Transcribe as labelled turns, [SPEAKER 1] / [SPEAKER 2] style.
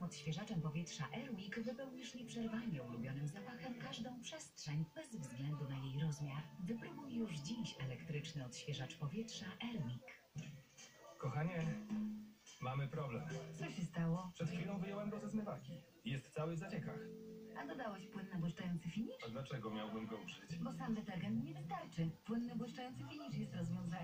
[SPEAKER 1] elektrycznym odświeżaczem powietrza Airwick wypełnisz nieprzerwanie ulubionym zapachem każdą przestrzeń, bez względu na jej rozmiar. Wypróbuj już dziś elektryczny odświeżacz powietrza Airwick.
[SPEAKER 2] Kochanie, mamy problem.
[SPEAKER 3] Co się stało?
[SPEAKER 2] Przed chwilą wyjąłem go ze zmywaki. Jest cały w zaciekach.
[SPEAKER 3] A dodałeś płynny błyszczający finisz?
[SPEAKER 2] A dlaczego miałbym go użyć?
[SPEAKER 3] Bo sam detergent nie wystarczy. Płynny błyszczający finisz jest rozwiązaniem.